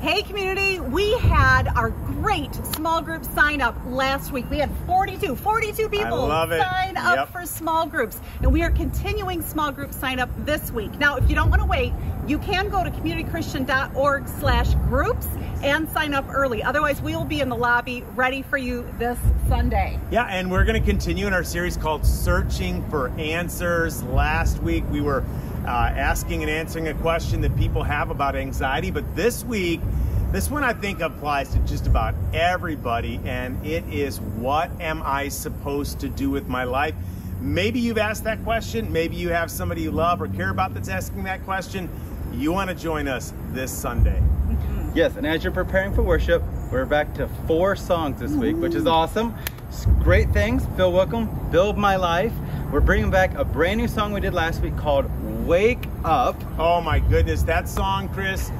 Hey community, we had our great small group sign up last week. We had 42, 42 people sign up yep. for small groups. And we are continuing small group sign up this week. Now, if you don't want to wait, you can go to communitychristian.org slash groups and sign up early. Otherwise, we will be in the lobby ready for you this Sunday. Yeah, and we're going to continue in our series called Searching for Answers. Last week, we were uh, asking and answering a question that people have about anxiety. But this week, this one I think applies to just about everybody, and it is what am I supposed to do with my life? Maybe you've asked that question. Maybe you have somebody you love or care about that's asking that question. You want to join us this Sunday. Yes, and as you're preparing for worship, we're back to four songs this week, which is awesome. Great things. Phil Wickham, Build My Life. We're bringing back a brand new song we did last week called Wake Up. Oh my goodness, that song, Chris.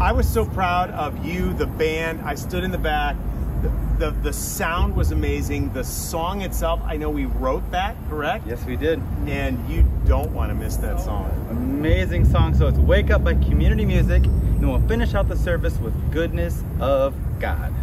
I was so proud of you, the band. I stood in the back. The, the, the sound was amazing. The song itself, I know we wrote that, correct? Yes, we did. And you don't want to miss that song. Amazing song. So it's Wake Up by Community Music. And we'll finish out the service with Goodness of God.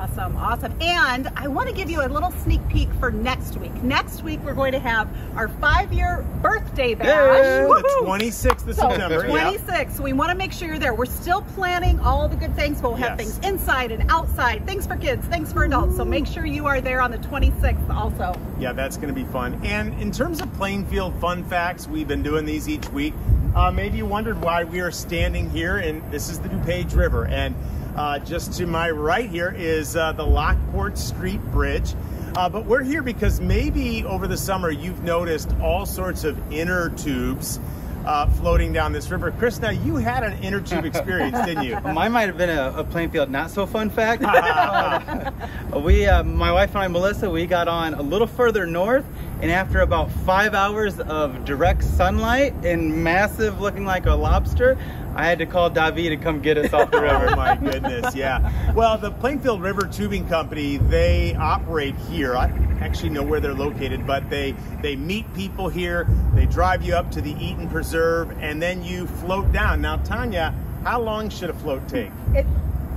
Awesome, awesome. And I want to give you a little sneak peek for next week. Next week, we're going to have our five-year birthday bash. The 26th of so, September. 26th. Yeah. So we want to make sure you're there. We're still planning all the good things. We'll have yes. things inside and outside, things for kids, things for adults. So make sure you are there on the 26th also. Yeah, that's going to be fun. And in terms of Plainfield fun facts, we've been doing these each week. Uh, maybe you wondered why we are standing here, and this is the DuPage River. And uh, just to my right here is uh, the Lockport Street Bridge. Uh, but we're here because maybe over the summer you've noticed all sorts of inner tubes uh, floating down this river. Chris, now you had an inner tube experience, didn't you? Mine might have been a, a Plainfield not so fun fact. we, uh, my wife and I, Melissa, we got on a little further north and after about five hours of direct sunlight and massive looking like a lobster, I had to call Davi to come get us off the river. oh my goodness, yeah. Well, the Plainfield River Tubing Company, they operate here. I actually know where they're located, but they, they meet people here, they drive you up to the Eaton Preserve, and then you float down. Now, Tanya, how long should a float take? It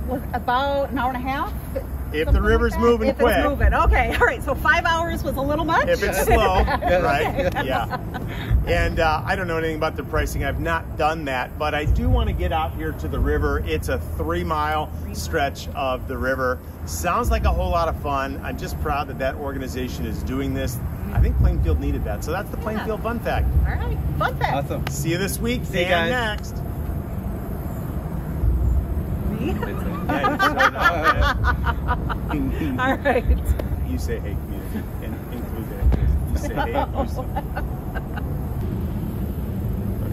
was about an hour and a half. If the river's like moving if quick. If it's moving, okay, all right. So five hours was a little much. If it's slow, right? Yeah. And uh, I don't know anything about the pricing. I've not done that, but I do want to get out here to the river. It's a three-mile stretch of the river. Sounds like a whole lot of fun. I'm just proud that that organization is doing this. I think Plainfield needed that. So that's the Plainfield yeah. Fun Fact. All right, fun fact. Awesome. See you this week. See you guys next. All right. You say hey community and include that. You say hey.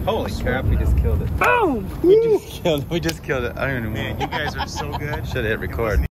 Holy crap, we just killed it. Boom! We just killed it. We just killed it. I don't even know. Man, you guys are so good. Should have hit record.